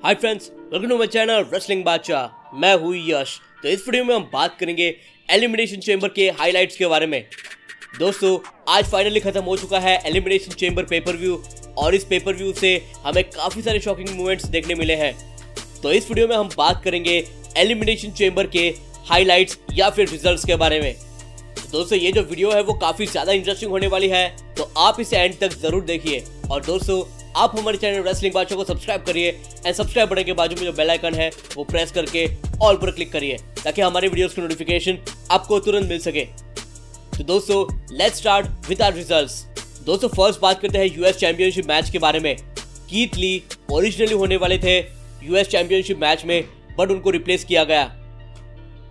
Hi friends welcome to my channel wrestling बादशाह मैं हूँ यश। तो इस वीडियो में हम बात करेंगे एलिमिनेशन चेंबर के हाइलाइट्स के बारे में। दोस्तों, आज फाइनली खत्म हो चुका है एलिमिनेशन चेंबर पेपर व्यू और इस पेपर व्यू से हमें काफ़ी सारे शॉकिंग मूवमेंट्स देखने मिले हैं। तो इस वीडियो में हम बात करेंगे एलिमिनेशन चेंबर के हाइलाइट्स या फिर रिजल्ट्स के बारे में। दोस्तों, ये जो वीडियो है वो काफ़ी ज़्यादा इंटरेस्टिंग होने वाली है। तो आप इसे एंड तक ज़रूर देखिए। और दोस्तों, आप हमारे चैनल रेसलिंग बादशाह को सब्सक्राइब करिए एंड सब्सक्राइब बटन के बाजू में जो बेल आइकन है, वो प्रेस करके ऑल पर क्लिक करिए, ताकि हमारे वीडियोस की नोटिफिकेशन आपको तुरंत मिल सके। तो दोस्तों let's start with our results दोस्तों फ़र्स्ट बात करते हैं यूएस चैंपियनशिप मैच के बारे में। कीथ ली ओरिजिनली होने वाले थे यूएस चैंपियनशिप मैच में बट उनको रिप्लेस किया गया।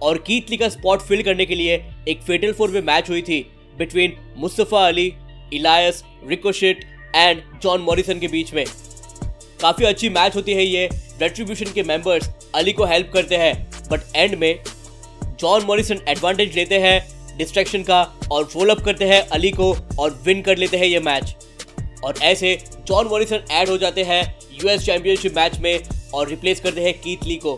और कीथ ली का स्पॉट फिल करने के लिए एक फेटल फोर में मैच हुई थी between Mustafa Ali Elias, Ricochet and John Morrison के बीच में। काफ़ी अच्छी मैच होती है ये। रेट्रीब्यूशन के मेंबर्स अली को हेल्प करते हैं। बट एंड में जॉन मॉरिसन एडवांटेज लेते हैं डिस्ट्रैक्शन का और रोल अप करते हैं अली को और विन कर लेते हैं ये मैच और ऐसे जॉन मॉरिसन ऐड हो जाते हैं यूएस चैंपियनशिप मैच में और रिप्लेस करते हैं कीथ ली को।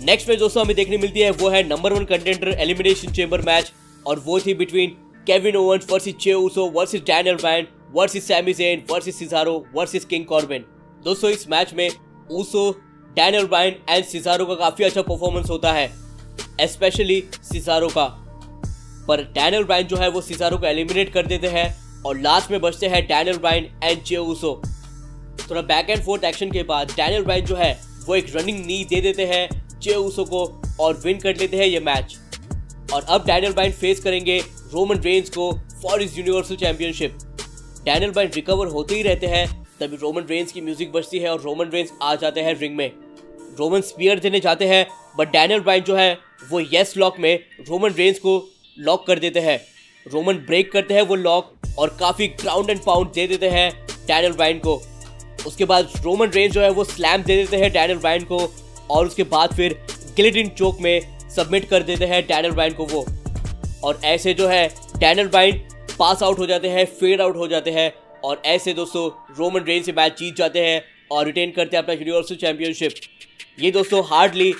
नेक्स्ट मैच दोस्तों हमें देखने मिलती है, वो है number one contender elimination chamber match और वो थी between Kevin Owens versus Jey Uso versus Daniel Bryan versus Sami Zayn versus Cesaro versus King Corbin दोस्तों, इस मैच में Uso Daniel Bryan and Cesaro का काफ़ी अच्छा परफॉर्मेंस होता है स्पेशली सिजारो का। पर डैनियल ब्रायन जो है, वो सिजारो को एलिमिनेट कर देते हैं और लास्ट में बचते हैं Daniel Bryan and Jey Uso थोड़ा बैक एंड फोर्थ एक्शन के बाद डैनियल ब्रायन जो है, वो एक रनिंग नी दे देते हैं चे ऊसो को और विन कर लेते हैं ये मैच और अब डैनियल ब्रायन फेस करेंगे रोमन रेंज को for his universal championship Daniel Bryan recover होते ही रहते हैं, तभी रोमन रेंज की म्यूज़िक बजती है और रोमन रेंज आ जाते हैं रिंग में। रोमन स्पीयर देने जाते हैं बट डैनियल ब्रायन जो है, वो येस लॉक में रोमन रेंज को लॉक कर देते हैं। रोमन ब्रेक करते हैं वो लॉक और काफ़ी ग्राउंड एंड पाउंड दे देते हैं डैनियल ब्रायन को। उसके बाद रोमन रेंज जो है, वो स्लैम दे देते हैं डैनियल ब्रायन को और उसके बाद फिर गिलिटिन चौक में सबमिट कर देते हैं डैनियल ब्रायन को वो। और ऐसे जो है डैनियल ब्रायन पास आउट हो जाते हैं फेड आउट हो जाते हैं, और ऐसे दोस्तों रोमन रेन से मैच जीत जाते हैं और रिटेन करते हैं अपना यूनिवर्सल चैंपियनशिप ये दोस्तों हार्डली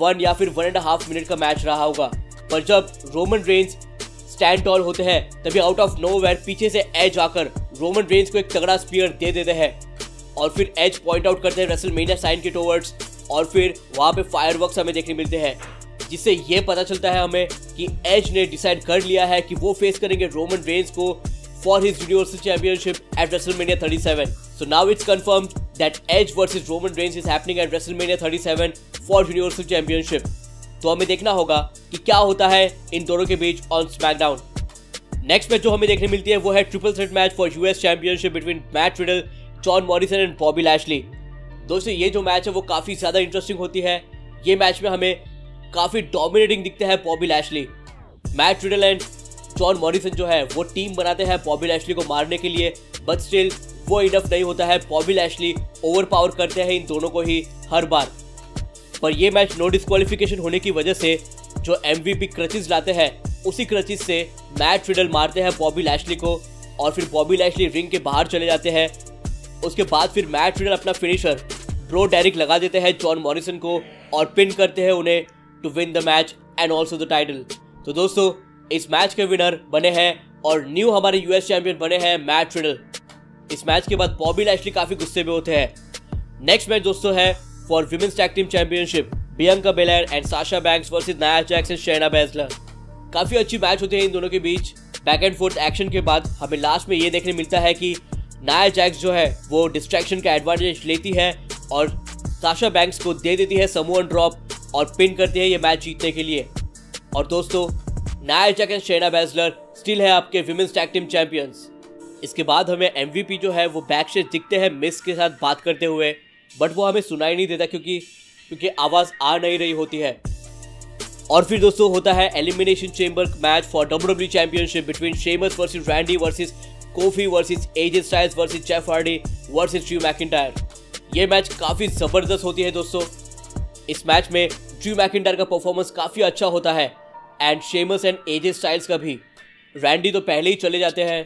वन या फिर वन एंड हाफ़ मिनट का मैच रहा होगा। पर जब रोमन रेंज स्टैंड टॉल होते हैं, तभी आउट ऑफ़ नो पीछे से एज आकर रोमन रेंज को एक तगड़ा स्पीयर दे देते हैं। और फिर एज पॉइंट आउट करते हैं रेसल मीडिया साइन के टोवर्ड्स और फिर वहाँ पे फायर वर्क हमें देखने मिलते हैं। जिससे ये पता चलता है हमें कि एज ने डिसाइड कर लिया है कि वो फेस करेंगे रोमन रेंज को for his universal championship at WrestleMania 37 so now it's confirmed that Edge versus Roman Reigns is happening at WrestleMania 37 for universal championship तो हमें देखना होगा कि क्या होता है इन दोनों के बीच ऑन स्मैकडाउन नेक्स्ट मैच जो हमें देखने मिलती है वो है triple threat match for US championship between Matt Riddle John Morrison and Bobby Lashley दोस्तों, ये जो मैच है वो काफ़ी ज़्यादा इंटरेस्टिंग होती है। ये मैच में हमें काफ़ी डोमिनेटिंग दिखते हैं Bobby Lashley Matt Riddle and John Morrison जो है, वो टीम बनाते हैं पॉबी लैशली को मारने के लिए बट स्टिल वो इनफ नहीं होता है। पॉबी लैशली ओवर पावर करते हैं इन दोनों को ही हर बार। पर ये मैच नो डिस्कालिफिकेशन होने की वजह से जो एम वी क्रचिज लाते हैं, उसी क्रचिज से मैट रिडल मारते हैं बॉबी लैशली को, और फिर बॉबी लैशली रिंग के बाहर चले जाते हैं। उसके बाद फिर मैट रिडल अपना फिनिशर ब्रो डायरेक्ट लगा देते हैं जॉन मॉरिसन को, और पिन करते हैं उन्हें। To win the match and also the title तो दोस्तों, इस मैच के विनर बने हैं और न्यू हमारे यूएस चैंपियन बने हैं मैट रिडल इस मैच के बाद बॉबी लैशली काफ़ी गुस्से में होते हैं। नेक्स्ट मैच दोस्तों है for women's tag team championship Bianca Belair and Sasha Banks versus Nia Jax and Shayna Baszler काफ़ी अच्छी मैच होती है इन दोनों के बीच। बैक एंड फोर्थ एक्शन के बाद हमें लास्ट में ये देखने मिलता है कि नाया जैक्स जो है, वो डिस्ट्रैक्शन का एडवांटेज लेती है और साशा बैंक्स को दे देती है समूह ड्रॉप और पिन करती है ये मैच जीतने के लिए। और दोस्तों Nia Jax and Shayna Baszler still है आपके विमेंस टैग टीम चैंपियंस इसके बाद हमें एमवीपी जो है, वो बैक से दिखते हैं मिस के साथ बात करते हुए। बट वो हमें सुनाई नहीं देता क्योंकि क्योंकि आवाज़ आ नहीं रही होती है। और फिर दोस्तों, होता है elimination chamber match for W championship between Sheamus versus Randy versus Kofi versus AJ Styles versus Jeff Hardy versus Drew McIntyre ये मैच काफ़ी ज़बरदस्त होती है दोस्तों। इस मैच में ड्रू मैकिंटायर का परफॉर्मेंस काफ़ी अच्छा होता है and Sheamus and AJ Styles का भी। रैंडी तो पहले ही चले जाते हैं,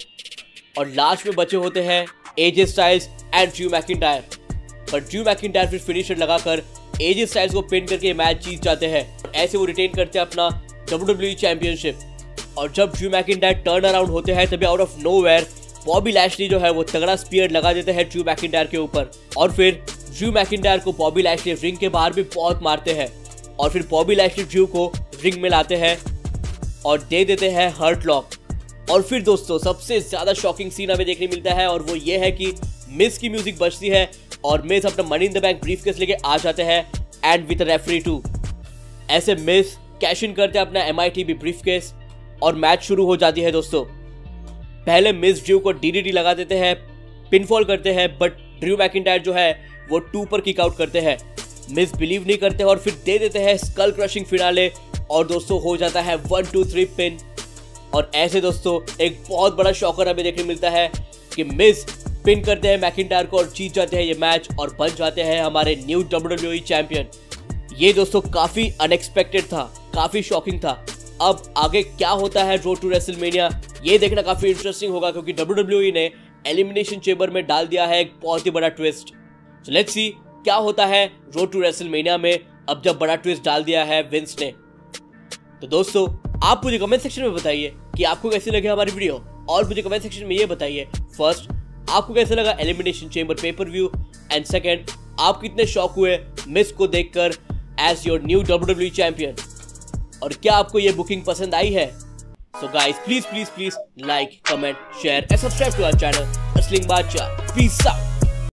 और लास्ट में बचे होते हैं AJ Styles and Drew McIntyre पर ड्रू मैकिंटायर फिर फिनिशर लगाकर एजे स्टाइल्स को पिन करके मैच जीत जाते हैं। ऐसे वो रिटेन करते हैं अपना डब्ल्यू डब्ल्यू चैंपियनशिप और जब ड्रू मैकिंटायर टर्न अराउंड होते हैं, तभी out of nowhere Bobby Lashley जो है वो तगड़ा स्पीयर लगा देते हैं ड्रू मैकिंटायर के ऊपर। और फिर ड्रू मैकिंटायर को बॉबी लैशली रिंग के बाहर भी बहुत मारते हैं और फिर बॉबी लैशली ड्रू को रिंग में लाते हैं और दे देते हैं हर्ट लॉक और फिर दोस्तों, सबसे ज़्यादा शॉकिंग सीन हमें देखने मिलता है और वो ये है कि मिस की म्यूज़िक बजती है और मिस अपना money in the bank briefcase लेके आ जाते हैं एंड विद रेफरी टू ऐसे मिस कैश इन करते हैं अपना M I T B briefcase और मैच शुरू हो जाती है दोस्तों। पहले मिस ड्रू को डी डी डी लगा देते हैं पिनफॉल करते हैं बट ड्रू मैकिंटायर जो है, वो टू पर किक आउट करते हैं। मिस बिलीव नहीं करते और फिर दे देते हैं स्कल क्रशिंग फिनाले और दोस्तों, हो जाता है वन टू थ्री पिन और ऐसे दोस्तों, एक बहुत बड़ा शॉकर हमें देखने मिलता है कि मिस पिन करते हैं मैकिंटायर को और जीत जाते हैं ये मैच और बन जाते हैं हमारे न्यू डब्ल्यू चैंपियन ये दोस्तों, काफ़ी अनएक्सपेक्टेड था, काफ़ी शॉकिंग था। अब आगे क्या होता है रोड टू रेसलमेनिया ये देखना काफ़ी इंटरेस्टिंग होगा क्योंकि डब्ल्यू ने एलिमिनेशन चेंबर में डाल दिया है एक बहुत ही बड़ा ट्विस्ट। लेट्स सी क्या होता है रोड टू रेसलमेनिया में, अब जब बड़ा ट्विस्ट डाल दिया है विंस ने। तो दोस्तों, आप मुझे कमेंट सेक्शन में बताइए कि आपको कैसे लगे हमारी वीडियो और मुझे कमेंट सेक्शन में ये बताइए फ़र्स्ट आपको कैसे लगा elimination chamber pay per view and second आप कितने शौक हुए मिस को देखकर as your new W champion और क्या आपको ये बुकिंग पसंद आई है? So guys, please, please, please like, comment, share and subscribe to our channel. Wrestling Bacha. Peace out.